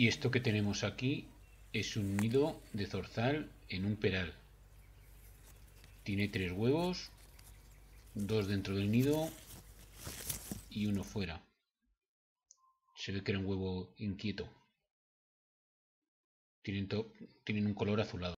Y esto que tenemos aquí es un nido de zorzal en un peral. Tiene tres huevos, dos dentro del nido y uno fuera. Se ve que era un huevo inquieto. Tienen, tienen un color azulado.